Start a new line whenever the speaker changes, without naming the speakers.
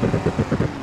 ハハハハ